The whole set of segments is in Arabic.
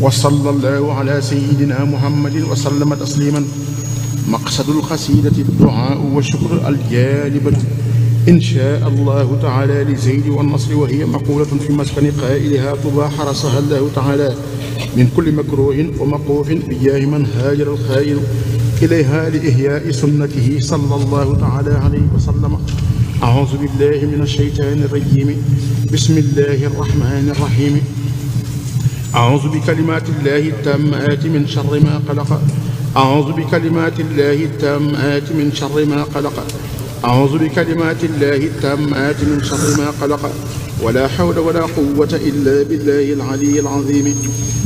وصلى الله على سيدنا محمد وسلم تسليما. مقصد القصيدة الدعاء والشكر الجالبة. إن شاء الله تعالى لزيد والنصر وهي مقولة في مسكن قائلها طبى حرسها الله تعالى من كل مكروه ومقوف بجاه من هاجر الخائر إليها لإحياء سنته صلى الله تعالى عليه وسلم. أعوذ بالله من الشيطان الرجيم. بسم الله الرحمن الرحيم. أعوذ بكلمات الله التامات من شر ما قلق أعوذ بكلمات الله التامات من شر ما قلق أعوذ بكلمات الله التامات من شر ما قلق ولا حول ولا قوة إلا بالله العلي العظيم.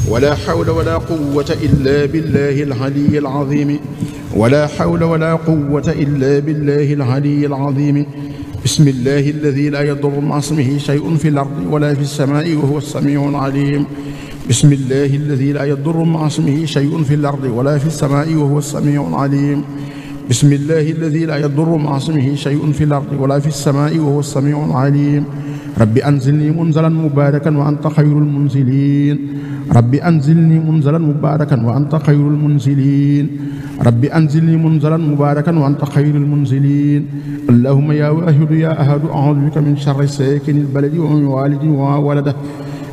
ولا حول ولا قوة إلا بالله العلي العظيم. ولا حول ولا قوة إلا بالله العلي العظيم. بسم الله الذي لا يضر مع اسمه شيء في الأرض ولا في السماء وهو السميع العليم. بسم الله الذي لا يضر مع اسمه شيء في الأرض ولا في السماء وهو السميع العليم. بسم الله الذي لا يضر مع اسمه شيء في الأرض ولا في السماء وهو السميع العليم. رب أنزلني منزلا مباركا وأنت خير المنزلين. رب أنزلني منزلا مباركا وأنت خير المنزلين. رب أنزلني منزلا مباركا وأنت خير المنزلين. اللهم يا واحد يا أحد أعوذ بك من شر ساكن البلد ومن والد وما ولده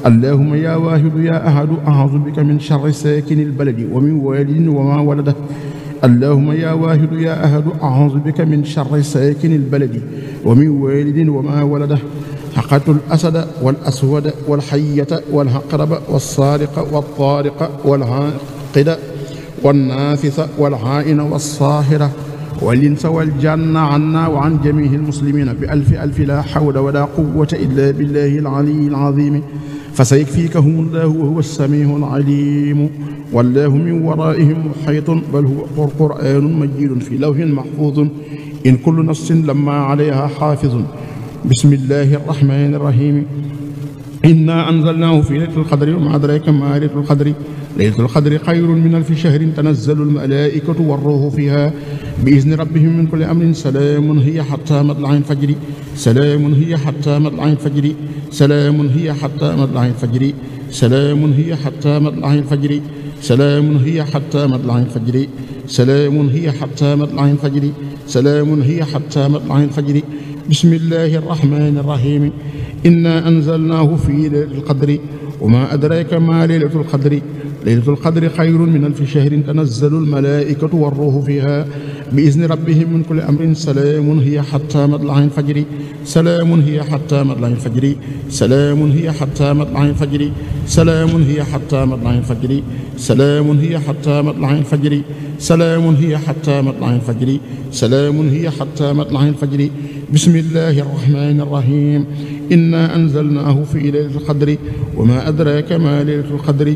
اللهم يا واحد يا أحد أعوذ بك من شر ساكن البلد ومن والد وما ولده. اللهم يا واحد يا أحد أعوذ بك من شر ساكن البلد ومن والد وما ولده. حقت الأسد والأسود والحية والهقرب والصارق والطارق والعاقد والنافث والعائن والصاهرة والإنس والجن عنا وعن جميع المسلمين بألف ألف لا حول ولا قوة إلا بالله العلي العظيم. فسيكفيكهم الله وهو السميع العليم. والله من ورائهم محيط بل هو قرآن مجيد في لوح محفوظ. إن كل نفس لما عليها حافظ. بسم الله الرحمن الرحيم. إنا أنزلناه في ليلة القدر وما أدراك ما ليلة القدر. ليلة القدر خير من ألف شهر تنزل الملائكة والروح فيها بإذن ربهم من كل أمر. سلام هي حتى مطلع الفجر. سلام هي حتى مطلع الفجر. سلام هي حتى مطلع الفجر. سلام هي حتى مطلع الفجر. سلام هي حتى مطلع الفجر. سلام هي حتى مطلع الفجر. سلام هي حتى مطلع الفجر. بسم الله الرحمن الرحيم. إنا أنزلناه في ليلة القدر. وما أدراك ما ليلة القدر. ليلة القدر خير من ألف شهر تنزل الملائكة والروح فيها. بإذن ربهم من كل أمر سلام هي حتى مطلع الفجر. سلام هي حتى مطلع الفجر. سلام هي حتى مطلع الفجر. سلام هي حتى مطلع الفجر. سلام هي حتى مطلع الفجر. سلام هي حتى مطلع الفجر. سلام هي حتى مطلع الفجر. بسم الله الرحمن الرحيم. إنا أنزلناه في ليلة القدر. وما أدراك ما ليلة القدر.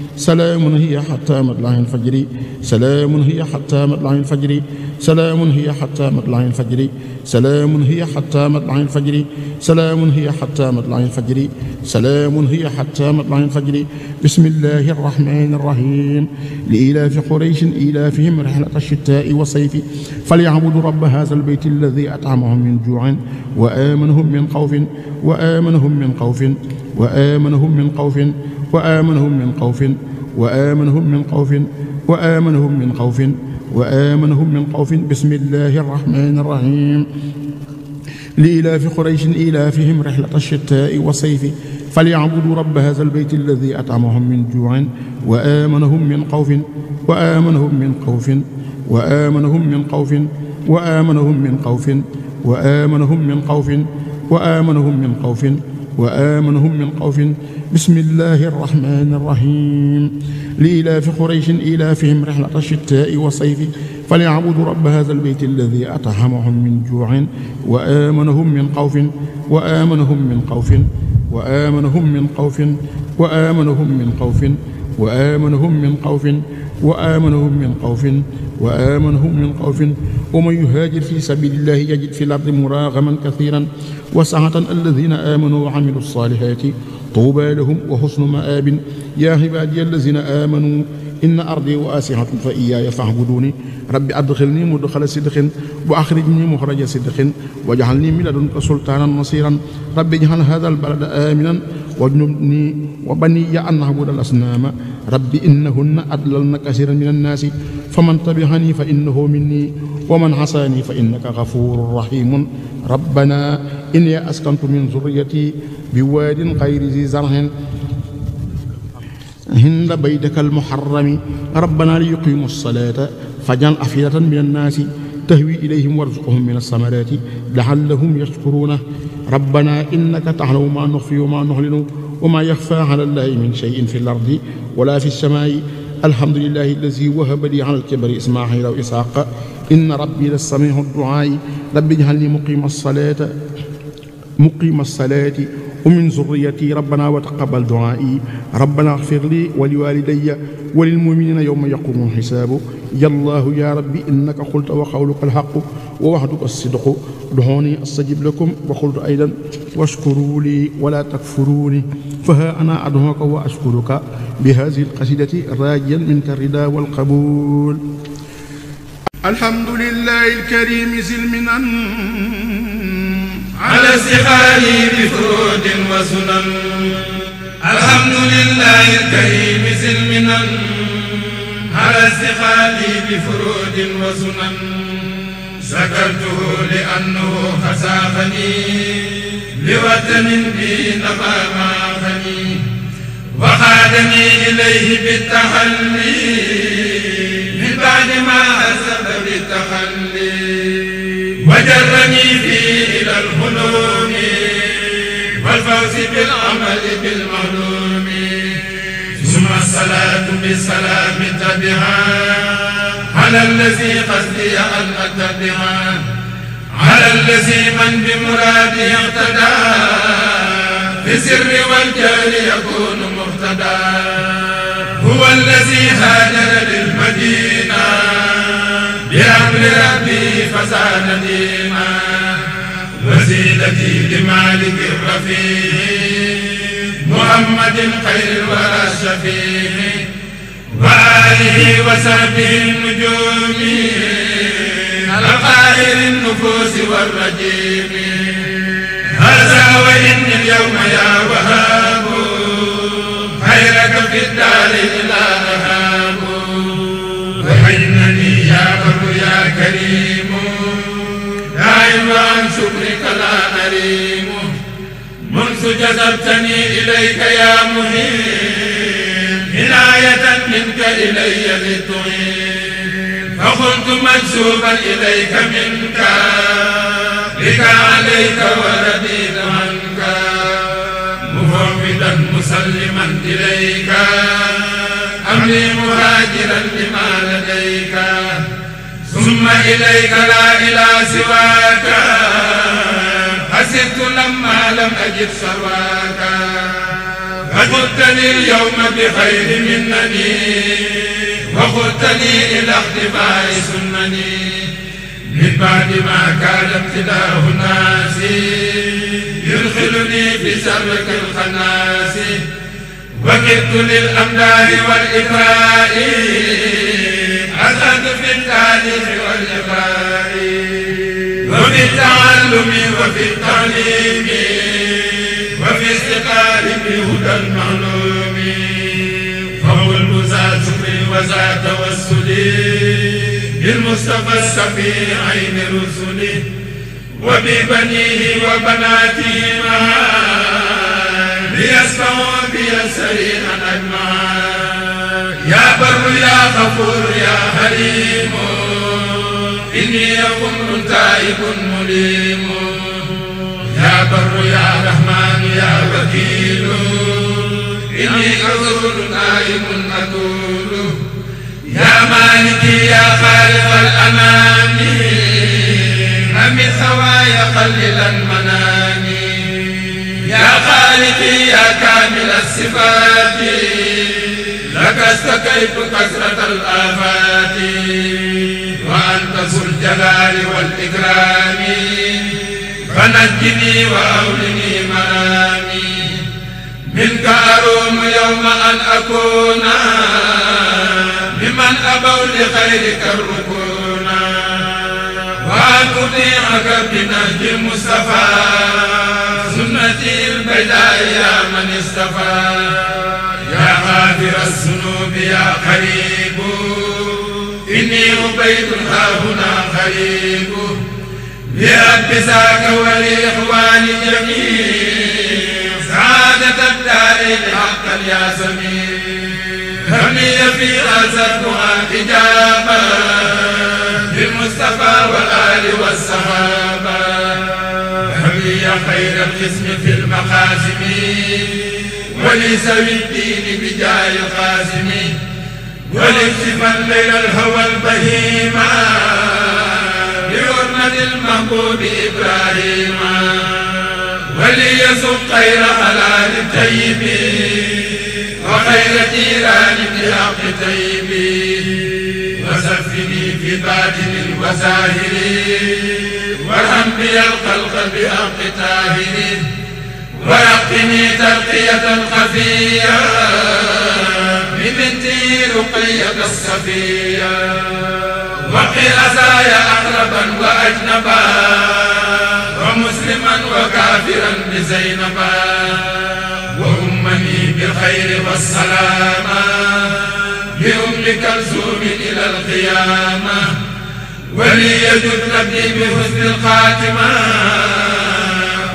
سلام هي حتى مطلع الفجر. سلام هي حتى مطلع الفجر. سلام هي حتى مطلع الفجر. سلام هي حتى مطلع الفجر. سلام هي حتى مطلع الفجر. سلام هي حتى مطلع الفجر. بسم الله الرحمن الرحيم. لإلاف قريش إلافهم رحلة الشتاء والصيف. فليعبدوا رب هذا البيت الذي أطعمهم من جوع وآمنهم من خوف وآمنهم من خوف وآمنهم من خوف وآمنهم من خوف وآمنهم من خوف وآمنهم من خوف وآمنهم من خوف. بسم الله الرحمن الرحيم. لإلاف قريش إلافهم رحلة الشتاء والصيف. فليعبدوا رب هذا البيت الذي أطعمهم من جوع وآمنهم من خوف وآمنهم من خوف وآمنهم من خوف وآمنهم من خوف وآمنهم من خوف وآمنهم من خوف. وآمنهم من خوف بسم الله الرحمن الرحيم لإلاف قريش إلافهم رحلة الشتاء والصيف فليعبدوا رب هذا البيت الذي أطعمهم من جوع وآمنهم من خوف وآمنهم من خوف وآمنهم من خوف وآمنهم من خوف وآمنهم من خوف وآمنهم من خوف وآمنهم من خوف. ومن يهاجر في سبيل الله يجد في الأرض مراغما كثيرا. وسعة الذين آمنوا وعملوا الصالحات طوبى لهم وحسن مآب. يا عبادي الذين آمنوا إن أرضي واسعة فإياي فاعبدوني. Rabbi adxilni mudxala sidqin wa axrijni muxraja sidqin waj'alni min ladunka sultaanan nasiran rabbi ij'al haadha albalada aaminan wajnubni wa baniya an na'buda al-asnaama rabbi innahunna adlalna kasiiran min annaasi faman tabi'ani fa innahu minni asaani fa innaka gafuurun rahiimun rabbana inni askantu min zurriyyati biwaadin gayri zi zar'in عند بيتك المحرم ربنا ليقيموا الصلاة فاجعل أفئدة من الناس تهوي إليهم وارزقهم من الثمرات لعلهم يشكرون. ربنا إنك تعلم ما نخفي وما نعلن وما يخفى على الله من شيء في الأرض ولا في السماء. الحمد لله الذي وهب لي على الكبر إسماعيل وإسحاق. إن ربي لسميع الدعاء. رب اجعلني مقيم الصلاة مقيم الصلاة. ومن ذريتي ربنا وتقبل دعائي. ربنا اغفر لي ولوالدي وللمؤمنين يوم يقوم الحساب. يا الله يا ربي إنك قلت وقولك الحق ووعدك الصدق. دعوني أستجب لكم وقلت أيضا واشكروا لي ولا تكفروني. فها أنا أدعوك وأشكرك بهذه القصيدة راجيا منك الرضا والقبول. الحمد لله الكريم ذي المنن. استقالي بفرود وسنن. الحمد لله الكريم سلمنا. على استقالي بفرود وسنن. شكرته لأنه خساخني لوطن بي نفى معخني وخادني إليه بالتحلي. من بعد ما أسب بالتخلي وجرني فيه إلى الخلوم والفوز بالعمل بالمعلوم. ثم الصلاة بالسلام تبعا على الذي قصدي أن أتبعا على الذي من بمرادي اقتدى في السر والجهل يكون مهتدى هو الذي هاجر للمدينة بأمر ربي فزاد ديما وسيلتي لمالك الرفيع محمد خير الورى الشفيع وآله وصحبه النجوم القاهر النفوس والرجيم. هذا وإن اليوم يا وهاب. خيرك في الدار إلى أهاب. وإنني يا بر يا كريم. أريم منذ جذبتني إليك يا مهين عناية منك إلي لتعين فقلت مجذوبا إليك منك بك عليك ورديت عنك. مفوضا مسلما إليك أمري مهاجرا لما لديك. ثم إليك لا إلى سواك. حسبت لما لم أجد سواك فقلتني اليوم بخير منني. وقلتني إلى اختفاء سنني. من بعد ما كان ابتداء الناس. يدخلني في سرك الخناس. وكدت للأمداد والإكراء أسعد في التاريخ والإقراء وفي التعلم وفي التعليم وفي استقال بهدى المعلوم. فقل ذا شكر وذا توسل بالمصطفى السفي عين رسله وببنيه وبناته معا ليسمعوا بي سريعا اجمعا. يا بر يا غفور يا حليم. إني يقوم تائب مليم. يا بر يا رحمن يا وكيل. إني غفور نائم أتول يا مالكي يا خالق الأنام. أمي الهوايا قللا منامي يا خالقي يا كامل الصفات. لك استكيت كثرة الآفات. ذو الجلال والإكرام. فنجني وأولني مرامي منك أروم يوم أن أكون. ممن أبوا لخيرك الركون. أطيعك بنهج المصطفى. سنتي البيداء يا من اصطفى. يا غافر الذنوب يا قريب. إني عبيد ها هنا قريب بأب ذاك والإخوان جميع سعادة الدارين حقا يا سميع همي في أزدها إجابة بالمصطفى والآل والصحابة. همي خير القسم في المقاسم ولسوي الدين بجاه القاسم ولكتفا الليل الهوى البهيما بحرمة المحبوب إبراهيم. وليسق خير حلال طيب وخير جيران بحق طيب وسفني في باطن وزاهر وارحم بي الخلق بحق طاهر. ويقني ترقية خفية ببنتي رقية الصفية وقي أزايا أقربا وأجنبا. ومسلما وكافرا بزينبا وأمني بالخير والسلامة بأم كلثوم إلى القيامة. وليجد ربي بحسن الخاتمة.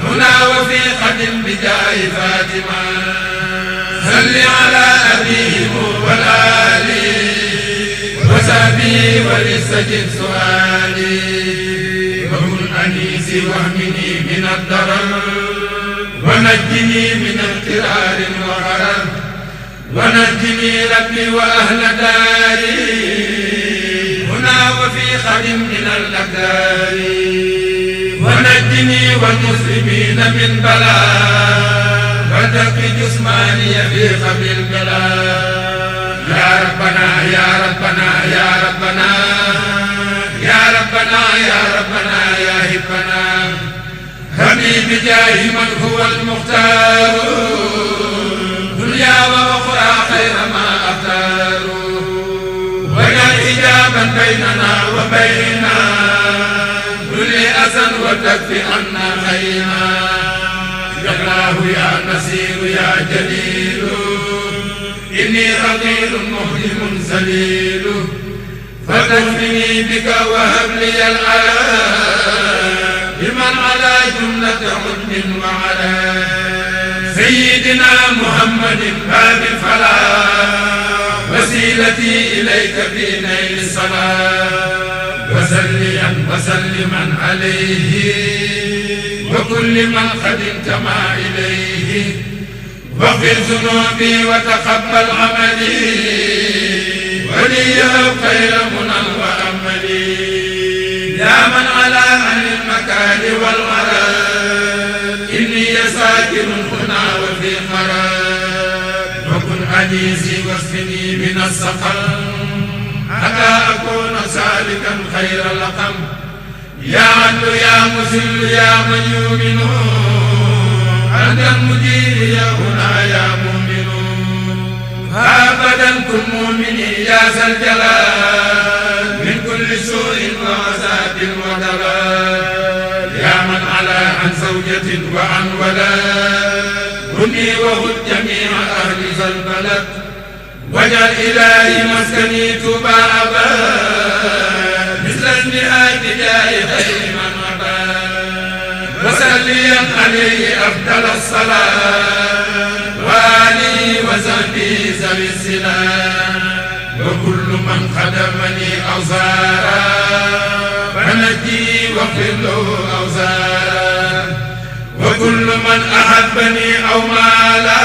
هنا وفي قد بجاه فاتمة صل على أبيهم والآل. وسبي ولسجد سؤالي. وكن أنيسي واهمني من الضرر. ونجني من اغترار وغرر. ونجني ربي وأهل داري. هنا وفي خد من الأقدار. ونجني والمسلمين من بلاء. وتق جسماني في قبل البلاء يا ربنا يا ربنا يا ربنا. يا ربنا يا ربنا يا هبنا هبي بجاه من هو المختار. دنيا وأخرى خير ما أختار. وجعل حجابا بيننا وبيننا كل اذى وتكفي عنا خيرا. الله يا نصير يا جليل. إني رضيل مهدم سليل. فتكفني بك وهب لي الآن بمن على جملة حكم وعلى. سيدنا محمد باب الفلاح. وسيلتي إليك في نيل الصلاة وسليا وسلما عليه. وكل من قد انتمى إليه. واغفر ذنوبي وتقبل عملي. ولي خير منى وأملي. يا من على أهل المكان والغرام إني ساكن هنا وفي قرار وكن أنيسي واسقني من السقم. حتى أكون سالكا خير لقم يا عدل يا مسل يا من يؤمن أنت المدير يا هنا يا مؤمن. أبدا كن مؤمني يا ذا الجلال من كل سوء وعذاب وضلال يا من على عن زوجة وعن ولد هني وهد جميع أهل ذا البلد. واجعل إلهي مسكني تبا أباد عليه أفضل الصلاة. وآله وصحبه ذوي السلام وكل من خدمني أوزارا. فنجي واغفر أوزارا. وكل من أحبني أو مالا.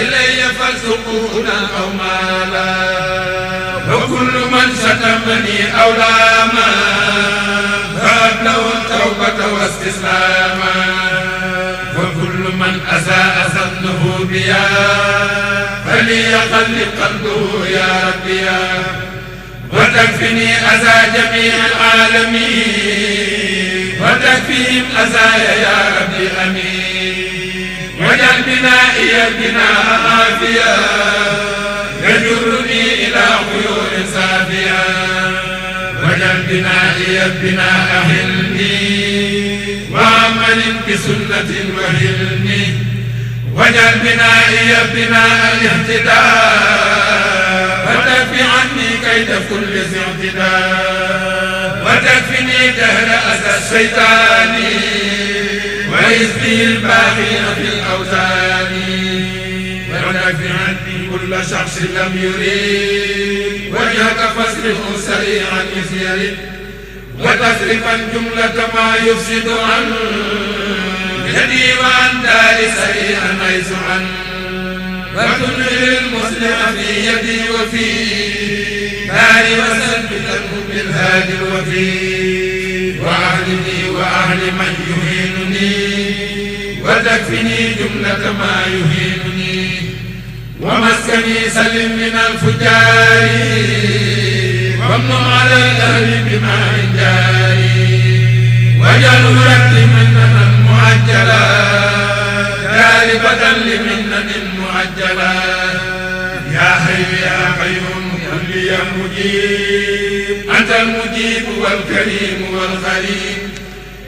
إلي فلسقونا أو مالا. وكل من شتمني أو لاما. واستسلاما وكل من أساء ظنه بيا فليقلب قلبه يا ربي. وتكفني أذى جميع العالمين. وتكفيهم أذايا يا ربي أمين. واجعل بنائي البناء عافيا يجرني إلى خيور صافيا واجعل بنائي بناء حلمي. وعمل بسنة وهلمي واجعل بنائي بناء الاهتداء. وتكفي عني كيد كل ذي اعتداء. وتكفني دهر أذى الشيطان ويزني الباقين في الأوزان وتكفي عني كل شخص لم يريد وجهك فاصرفه سريعا إذ يرد وتصرفا جملة ما يفسد عن. يدي وعن دار سريعا حيث عن. وتنهر المسلم في يدي وفي. داري وسلمته بالهادي الوفي. وأهلني وأهل من يهينني. وتكفني جملة ما يهينني. ومسكني سلم من الفجار. وامن على الأهل بما جاري وجل رد مننا معجلا جالبة لمنن معجلا يا حي يا قيوم كل يا مجيب. أنت المجيب والكريم والخليل.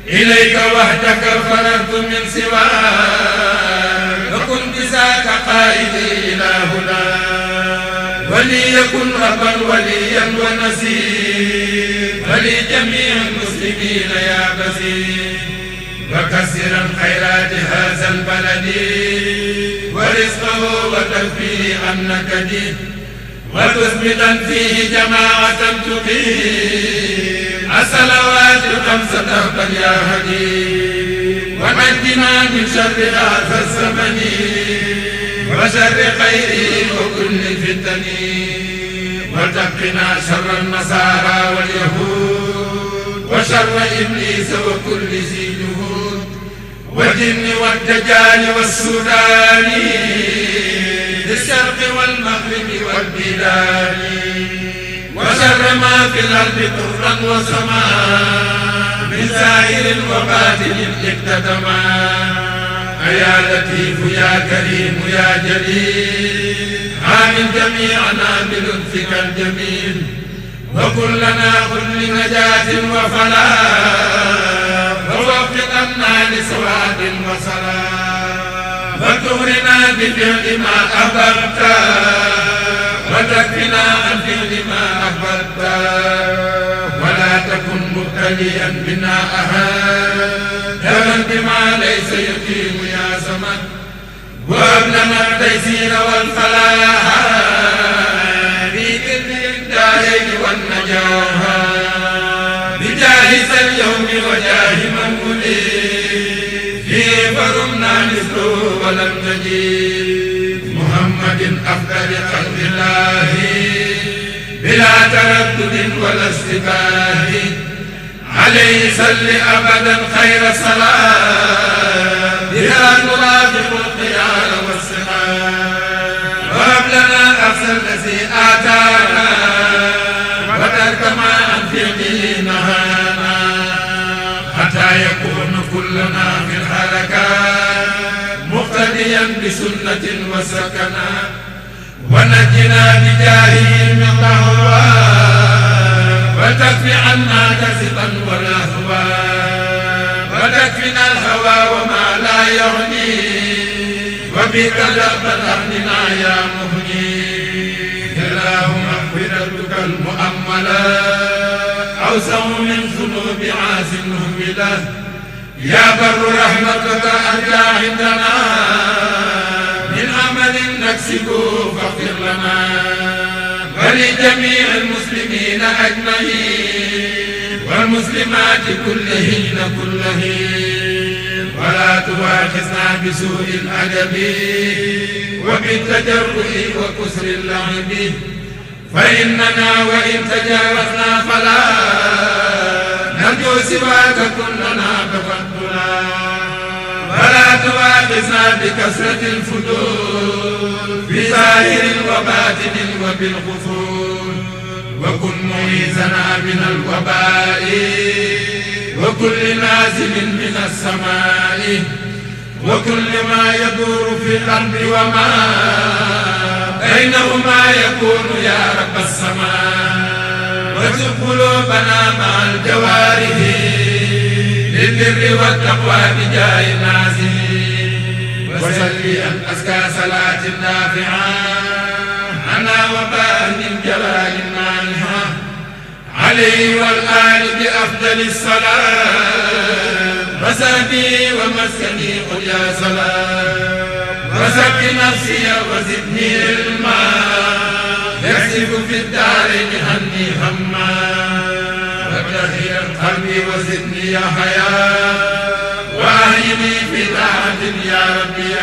إليك وحدك فررت من سواك. فكن بذاك قائدي وليكن ربا وليا ونسير ولجميع المسلمين يا بصير وكسرا خيرات هذا البلد. ورزقه وتكفيه عنك دين وتثبتا فيه جماعة تقيم الصلوات الخمس دهبا يا هدي ونجنا من شر هذا الزمن. وشر خيره وكل فتن. وتقنا شر النصارى واليهود. وشر إبليس وكل ذي جهود. والجن والدجال والسودان. للشرق والمغرب والبلاد. وشر ما في الأرض طرا وسماء من زائر وباطن اقتدما. يا لطيف يا كريم يا جليل. عامل جميعنا بلطفك الجميل. وكلنا كل نجاة وفلاح. ووفقنا لسواد وسلام. وتغرنا بفعل ما أحببت. وتكفنا عن فعل ما أحببت. تكن مبتليا بنا أحد بما ليس يقيم يا وهب لنا التيسير والفلاح. في كل الدارين والنجاح. بجاه اليوم وجاه من ولي فيه فرمنا مثله ولم نجد. محمد أفضل خلق الله. بلا تردد ولا استباه. عليه صل أبدا خير صلاة؟ بها نرافق الخيار والسماء وهب لنا أفضل الذي آتانا وترك ما عن فعله نهانا. حتى يكون كلنا في الحركات مقتديا بسنة وسكنا ونجنا بجاهه من قهوة وتكفي عنا كذبا ولهوا وتكفنا الهوى وما لا يغني. وبك لأبد أهلنا يا مغني. اللهم مغفرتك المؤملة أوسع من ذنوب عاز مهملة يا بر رحمتك أرجى عندنا. من عمل نكسبه فاغفر لنا. ولجميع المسلمين أجمعين والمسلمات كلهن كلهن ولا تواخذنا بسوء الأدب وبالتجرؤ وكسر اللعب فإننا وإن تجاوزنا فلا نرجو سواك كلنا تفضلا ولا تواخذنا بكثرة الفجور في ظاهر وباطن وبالغفور. وكن معيذنا من الوباء وكل نازل من السماء. وكل ما يدور في الأرض وما بينهما يكون يا رب السماء. وارزق قلوبنا مع الجوارح. للبر والتقوى بجاه النازل وسلي أن أزكى صلاة نافعة. أنا وباء من جلال مانحة. عليه والآل بأفضل الصلاة. وسبي ومسكني قل يا سلام وسب نفسي وزدني علما. يكسب في الدارين عني هما. وابتغي القلب وزدني يا حياة. وأهيني في طاعة يا ربي.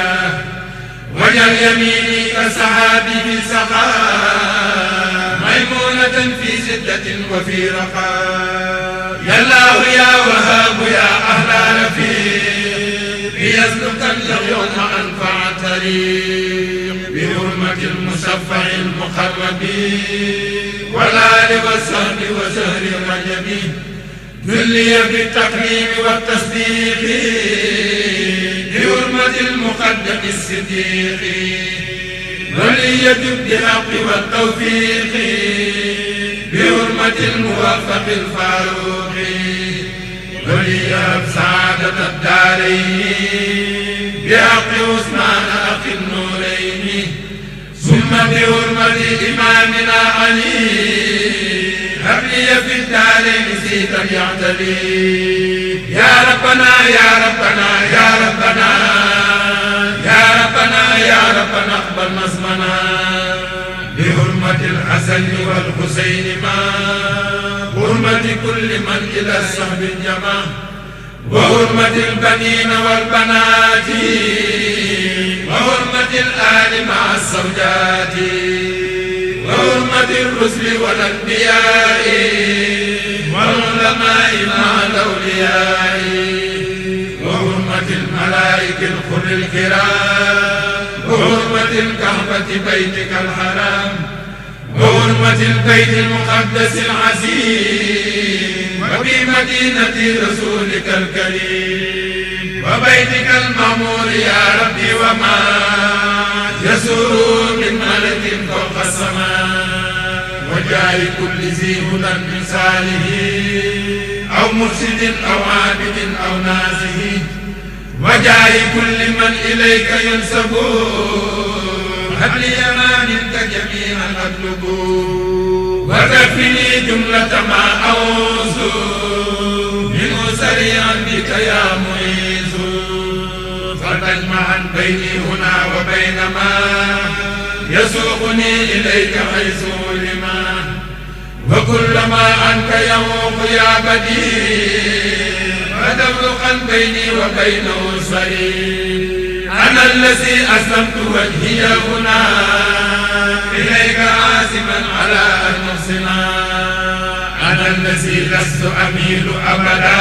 وجل يميني كسحابي في سخاء ميمونة في شدة وفي رخاء يا الله يا وهاب يا أهل رفيق. ليسلك اليوم أنفع طريق بحرمة المشفع المقرب والآل والسهل وسهر الرجب جلي بالتكريم والتصديق بحرمة المقدم الصديق ولي بالحق والتوفيق بحرمة الموفق الفاروق ولي سعادة الدارين بحق عثمان أخي النورين ثم بحرمة إمامنا علي. هب لي في الدارين زيتا يعتلي يا ربنا يا ربنا يا ربنا. يا ربنا يا ربنا اقبل نظمنا بحرمة الحسن والحسين ما. حرمة كل من إلى الصحب الجمع وحرمة البنين والبنات. وحرمة الآل مع الزوجات. وحرمة الرسل والأنبياء. والعلماء مع الأولياء. وحرمة الملائكة الخر الكرام. وحرمة الكعبة بيتك الحرام. وحرمة البيت المقدس العزيز. وبمدينة رسولك الكريم. وبيتك المعمور يا ربي وما يسور من ملك فوق السماء وجاء كل ذي هدى من صالح أو مرشد أو عابد أو نازه وجاء كل من إليك لي ما منك جميعا أطلب وكفني جملة ما أوز منه سريعا بك يا معيز فتجمعا بيني هنا وبين ما يسوقني إليك حيث لما وكلما أنك يموق يا بديع فتفرقا بيني وبينه سرير. أنا الذي أسلمت وجهي هنا إليك عازما على أن نحسنا أنا الذي لست أميل أبدا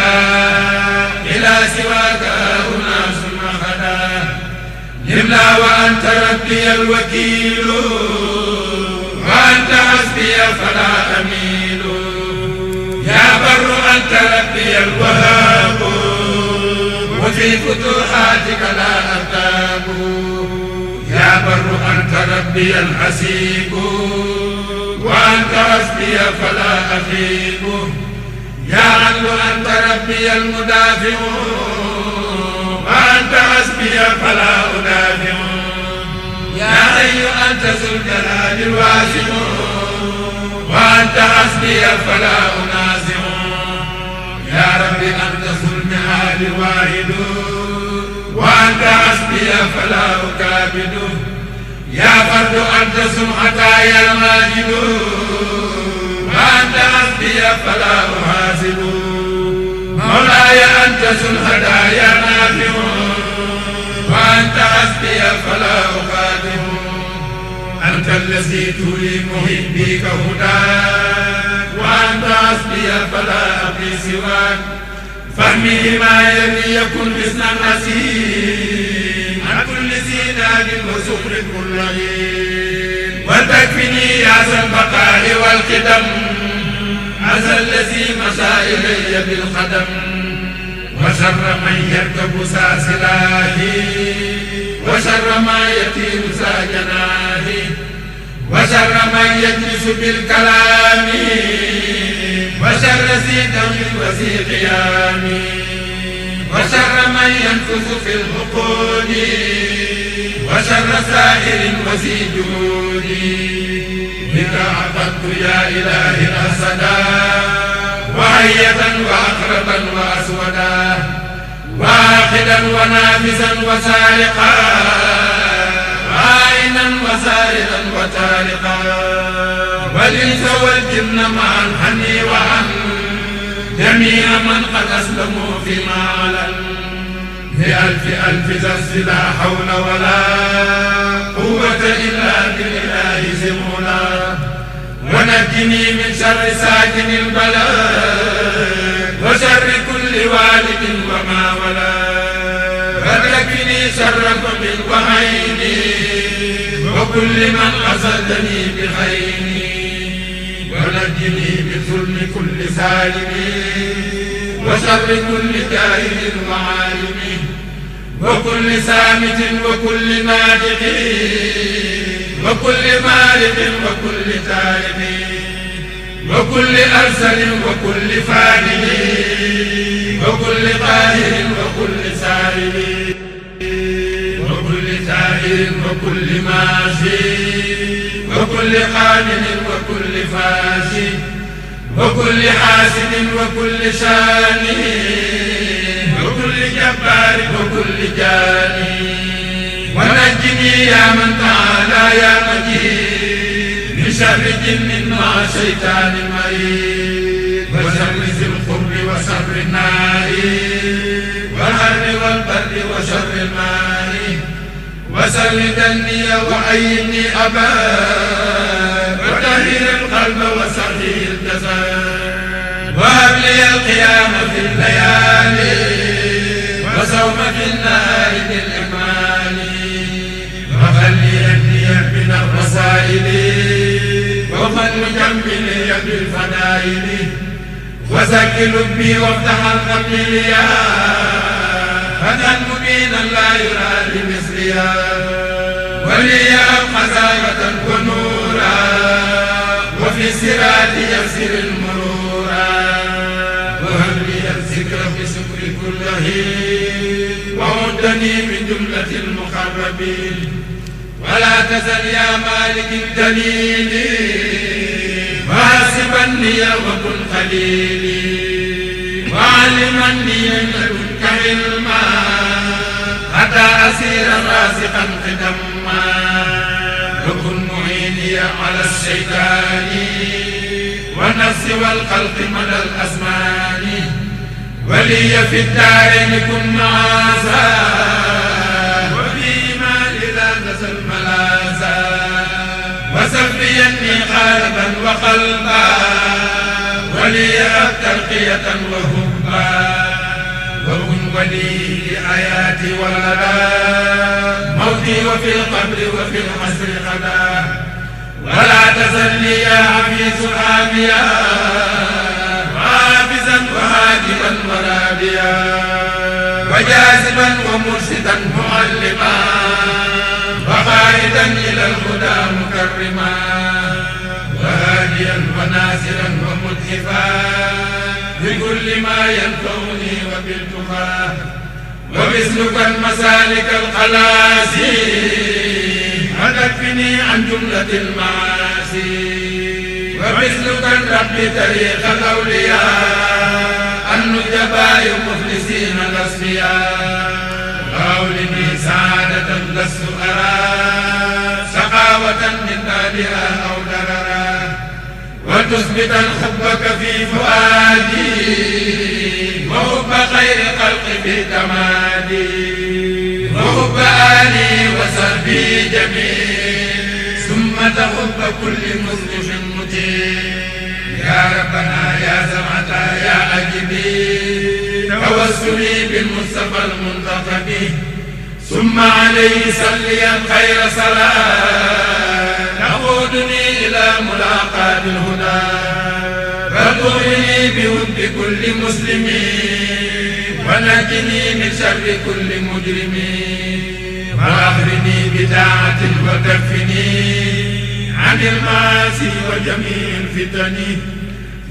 إلى سواك هنا لملا وأنت ربي الوكيل وأنت حسبي فلا أميل. يا بر أنت ربي الوهاب وفي فتوحاتك لا أرتاب. يا بر أنت ربي الحسيب وأنت حسبي فلا أخيب. يا عدل أنت ربي المدافع وأنت حسبي فلا أدافع يا حي أنت ذو الجلال الواسع وأنت حسبي فلا أنازع يا رب أنت ذو المعاد الواحد وأنت حسبي فلا أكابد. يا فرد أنت سمعة يا الماجد وأنت حسبي فلا أحاسب. مولاي أنت ذو الهدايا نافع حسبي فلا أخادم أنت الذي تولي محبيك هداك وأنت حسبي فلا أبغي سواك. فهمي ما يلي يكن حسنا نسيم عن كل زيناد وسكر كل عين. وتكفني يا ذا البقاء والقدم. هذا الذي مشى إلي بالقدم. وشر من يركب ساسلاهي وشر ما يطير ساجناه وشر من يجلس بالكلام. وشر ذي دم وذي قيام وشر من ينفث في العقول وشر سائر وذي جهود. بك عقدت يا إلهي الأسدا وهيئا وأقربا وأسودا. واخدا ونافذا وسارقا عائنا وسارقا وتارقا. والإنس والجن معا حني وعن. جميع من قد أسلموا فيما علن بألف ألف زرس لا حول ولا قوة إلا بالإله زمولا. ونجني من شر ساكن البلاء وشر كل والد وما ولد فاكفني شركم بالوهين وكل من قصدني بخير ونجني من ظلم كل سالم وشر كل جاهل وعالم. وكل سامت وكل ناطق وكل مالك وكل تارك وكل أرسل وكل فاعل وكل قاهر وكل سائل وكل سائر وكل ماشي وكل قابل وكل فاسي وكل حاسد وكل شان وكل جبار وكل جاني. ونجني يا من تعالى يا مجيد. شر جن شيطان مريد وشر ذي القرب وشر النار والحر والبر وشر الماء وسلدني وعيني أبا وطهر القلب وسخي الجسد. وهب لي القيام في الليالي. وصوم في النهار بالإكمال وخليني من الرسائل. مجمل بالفضائل وزك لبي وافتح القبل ليا فتى مبينا لا يرى لمثليا ولي خزائة ونورا وفي الصراط يسر المرورا. وهب لي الذكر في سكر كله وعدني من جملة المقربين. ولا تزل يا مالك الدليل. لي وكن خليلي وعلما لي لدنك علما حتى أسير راسخا قدما وكن معيني على الشيطان والنفس والخلق مدى الأزمان. ولي في الدارين كن معازا وفي مال لا نزل ملازا وسفيني قالبا وقلبا. ولي ترقية وهبا وكن ولي لآياتي ولدا موتي وفي القبر وفي الحسر غدا. ولا تزل لي يا عفيس آميا حافظا وهادئا ورابيا. وجاذبا ومرشدا معلما وقائدا إلى الهدى مكرما. وهاديا وناصرا ومدهفا بكل ما ينفعني وبالتقى ومثلك المسالك الخلاصي هتكفني عن جملة المعاصي ومثلك الرب طريق الأولياء النجباء مخلصين الأصفياء قولني سعادة لست أرى سخاوة من بعدها أو دررا. وتثبتا حبك في فؤادي وحب خير خلق في كمالي وحب آلي وصحبي جميل ثم تحب كل مسلم مطيع يا ربنا يا سمعتا يا أجبي توسلي بالمصطفى المنتخب. ثم عليه صليا خير صلاة. تقودني إلى ملاقاة الهدى فتغني بحب كل مسلم ونجني من شر كل مجرم. وأخرني بداعة وكفني عن المعاصي وجميع الفتن.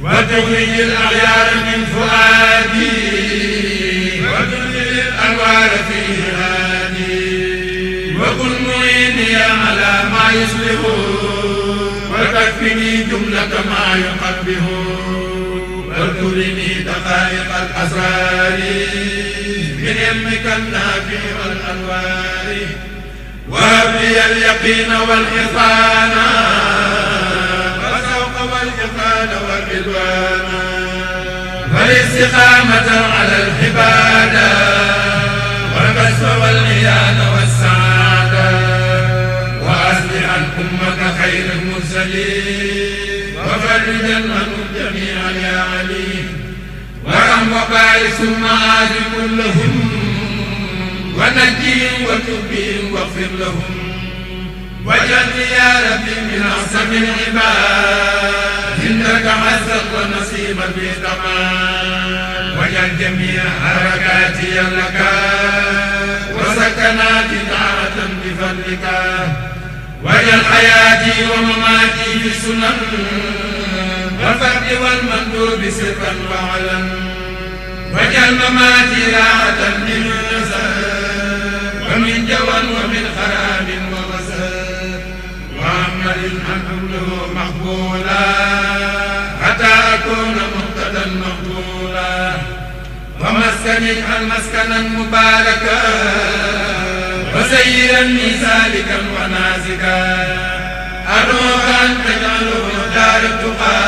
وتخرج الأغيار من فؤادي. وتنزل الأنوار فيه هادي. وكن معيني على ما يصلح وتكفني جملة ما يقبه واذكرني دقائق الأسرار من علمك النافع والأنوار. وهب لي اليقين والحصان والذوق والإقان والرضوان والاستقامة على العبادة. والكسب والعيان المرسلين وفرجا عنهم جميعا يا عليم ورحم وبارك ثم آت كلهم ونجيهم وتوبهم واغفر لهم. واجعلني يا ربي من أحسن العباد. إنك عزت ونصيبا بالتمام واجعل جميع حركاتي لك. وسكناتي طاعة بفضلك. واجعل حياتي ومماتي في السنن والفرد والمندوب سرا وعلا واجعل مماتي راحة من ومن جوى ومن خراب وغسل وعمل من حمله مقبولا حتى أكون مهتدا مقبولا. ومسكن اجعل مسكنا مباركا. وسيرا سالكا وناسكا أدعوك أن تجعله دار التقى.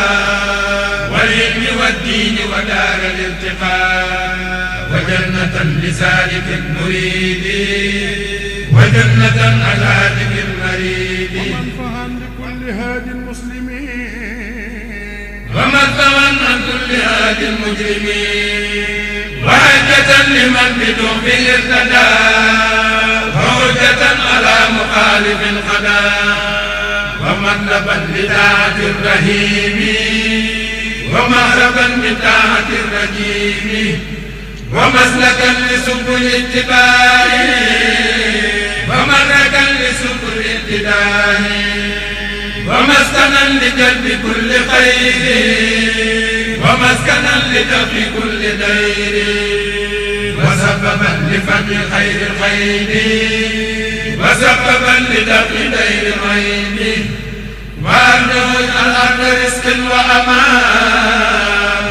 والعلم والدين ودار الارتقاء وجنة لسالك مريد وجنة على ذكر المريد. ومنفعا لكل هادي المسلمين. ومثلا عن كل هاد المجرمين. وحجة لمن بدون ارتدى على مخالف خدا ومطلبا لطاعة الرحيم ومهربا من طاعة الرجيم ومسلكا لسبل الاتباع ومركا لسبل الابتداء ومسكنا لجلب كل خير ومسكنا لدفع كل دير وسببا لفتح خير الخير. وسببا لدفع دير العين وأنه الأرض رزق وأمان.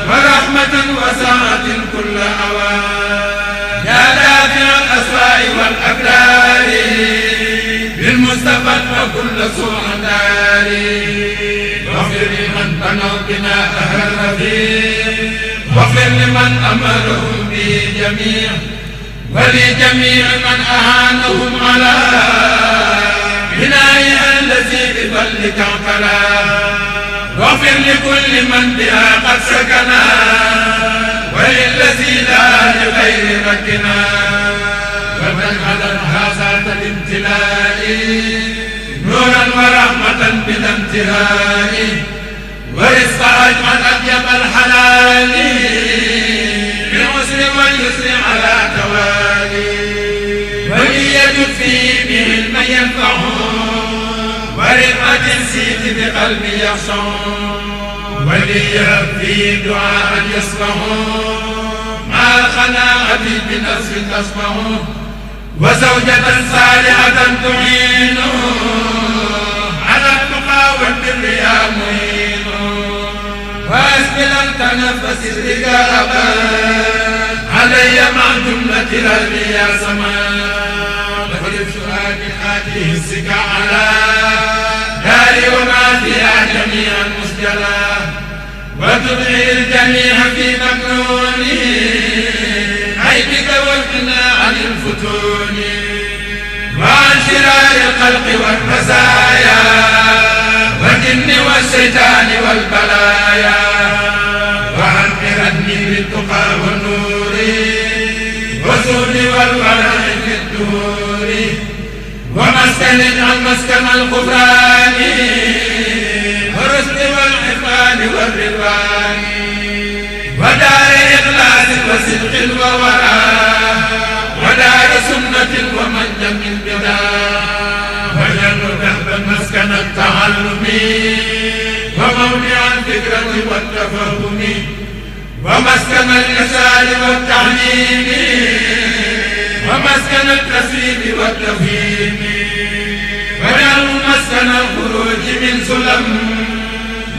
ورحمة وسعة كل أوان. يا دافع الأسواء والأقدار. بالمصطفى وكل سوء داري واغفر لمن بنوا بنا أهل الرفيق واغفر لمن أمرهم به جميع ولجميع من أهانهم على بنائها الذي بفضلك انقلى واغفر لكل من بها قد سكنا وللذي لا لغير ركنا وتجعل هذا الامتلاء نورا ورحمة بلا انتهاء ورزق أجمل أطيب الحلال. وليجد فيه بعلم ينفعه ورقة السيف بقلب يخشع وليهب فيه دعاء يسمعه مع الخناعة بنفس تسمعه وزوجة صالحة تعينه على التقى والبر معين واسبلا تنفس الرجال علي مع جملة الهدي يا واخلف السكا على داري وما فيها جميعا مسجلا وتبعي الجميع في مكنونه عيبك والغنى عن الفتون وعن شرار الخلق والمزايا والجن والشيطان والبلايا. ومسكن عن مسكن الغفران والرشد والعفان والرضوان. ودار إخلاص وصدق ووراء ودار سنة ومنجم البداء. وجل ذهبا مسكن التعلم وموضع الفكرة والتفهم. ومسكن الإرشاد والتعليم. ومسكن التسليم والتفهيم. مسكن الخروج من سلم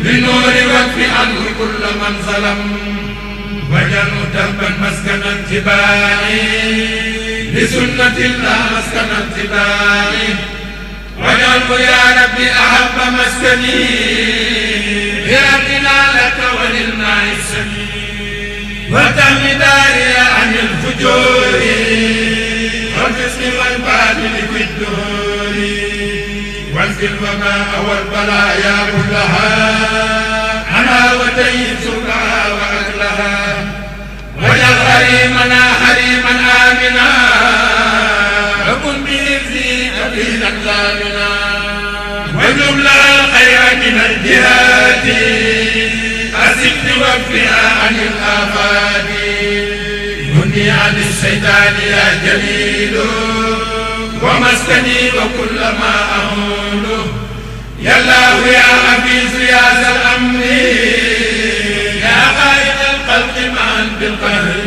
بالنور واكف عنه كل من ظلم. واجعل دهبا مسكن اتباع لسنة الله مسكن اتباع واجعله يا ربي أحب مسكني. بأرضنا لك وللماء السمين وتهم داري عن الفجور. والفسق والباطل الوباء والبلايا كلها. أنا وتيب سرها وأكلها. واجعل حريمنا حريما آمنا. وكن بإذني أبينا ظالمنا وجمل الخير من الجهاد. أسد وفيها عن الآفات. مني عن الشيطان يا جليل. ومسكني وكل ما أقول يا الله يا حفيظ يا ذا الأمر يا خالق الخلق معا بالقهر.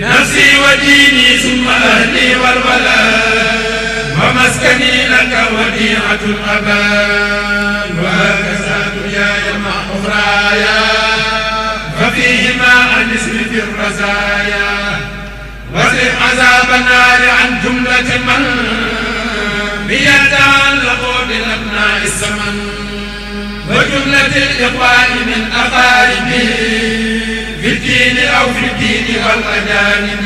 نفسي وديني ثم أهلي والولد ومسكني لك وديعة الأبان. وهكذا دنياي مع أخرايا ففيهما عن اسم في الرزايا. واصرف عذاب النار عن جملة من بيتعلق بالأبناء السمن وجملة الإخوان من أقاربي في الدين أو في الدين والأجانب.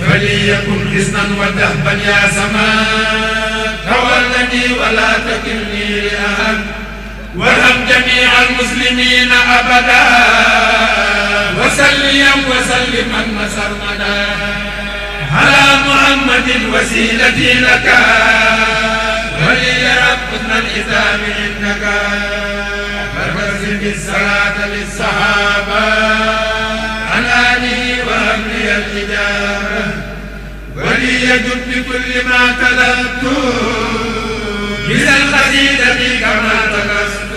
فليكن حسنا ودهبا يا زمان. تولني ولا تكلني لأحد. وارحم جميع المسلمين أبدا. وسلم وسلما مسرمدا على محمد الوسيلة لك. ولي ربنا الإثام إنك. فرزق الصلاة للصحابة. عن آله وأهلي الإجابة وليجد بكل ما تلبت. بذا الخزيدة كما تلست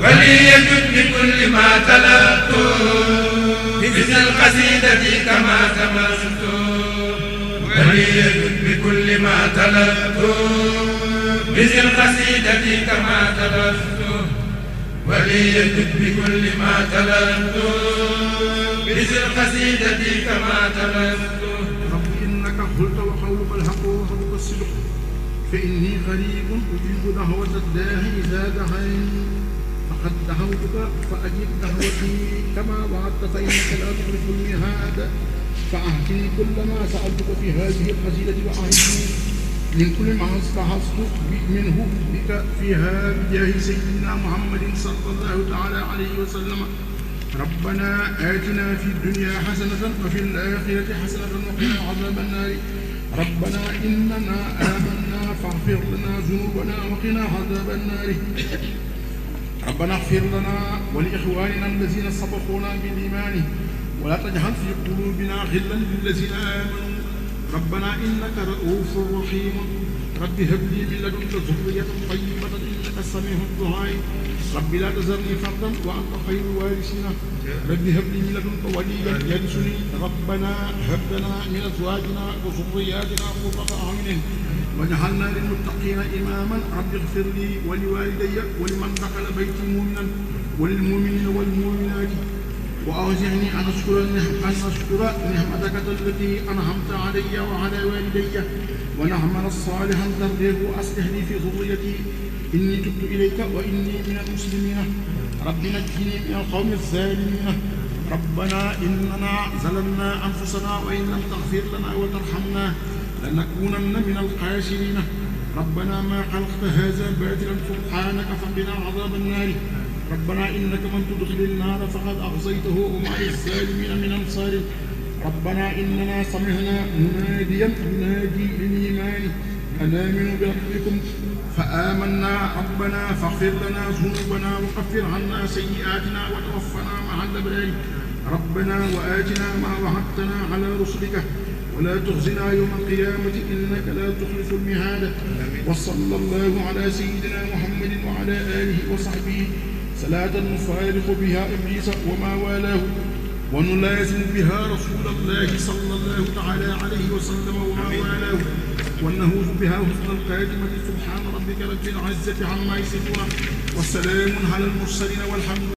وليجد بكل ما تلبت. بذا القصيدة كما تمست. وليجد بكل ما تلبت بذا القصيدة كما تلبت وليجد بكل ما تلبت بذا القصيدة كما تلبت رب إنك قلت وقولك الحق وقولك الصدق. فإني قريب أجيب دعوة الداعي إذا دعاني فقد دعوتك فأجب دعوتي كما وعدت فإنك لا تخلف الميعاد. فأعطني كل ما سألتك في هذه القصيدة وأعطني من كل ما استحصت منه بك فيها بجاه سيدنا محمد صلى الله تعالى عليه وسلم. ربنا آتنا في الدنيا حسنة وفي الآخرة حسنة وقنا عذاب النار. ربنا إننا آمنا فاغفر لنا ذنوبنا وقنا عذاب النار. ربنا اغفر لنا ولإخواننا الذين سبقونا بالإيمان. ولا تجعل في قلوبنا غلا للذين آمنوا. ربنا إنك رؤوف رحيم. رب هب لي من لدنك ذرية طيبة إنك سميع الدعاء. رب لا تذرني فردا وأنت خير الوارثين. رب هب لي من لدنك وليا يرثني. ربنا هب لنا من أزواجنا وذرياتنا قرة أعين. واجعلنا للمتقين إماما. رب اغفر لي ولوالدي ولمن دخل بيتي مؤمنا وللمؤمنين والمؤمنات. وأوزعني أن أشكر أن أشكر نعمتك التي أنعمت علي وعلى والدي ونعمل صالحا ترضيه في ذريتي. إني تبت إليك وإني من المسلمين. رب نجني من القوم الظالمين. ربنا إننا ظلمنا أنفسنا وإن لم تغفر لنا وترحمنا لنكونن من الخاسرين. ربنا ما خلقت هذا باطلا سبحانك فقنا عذاب النار. ربنا إنك من تدخل النار فقد أغزيته وما للظالمين من أنصار. ربنا إننا سمعنا مناديا ينادي للإيمان. أن آمنوا بربكم فآمنا ربنا فاغفر لنا ذنوبنا وكفر عنا سيئاتنا وتوفنا مع الأبرار. ربنا وآتنا ما وعدتنا على رسلك. ولا تخزنا يوم القيامة إنك لا تخلف الميعاد. وصلى الله على سيدنا محمد وعلى آله وصحبه صلاة نفارق بها إبليس وما والاه ونلازم بها رسول الله صلى الله تعالى عليه وسلم وما والاه ونهوز بها حسن القادمة سبحان ربك رب العزة عما يصفون والسلام على المرسلين والحمد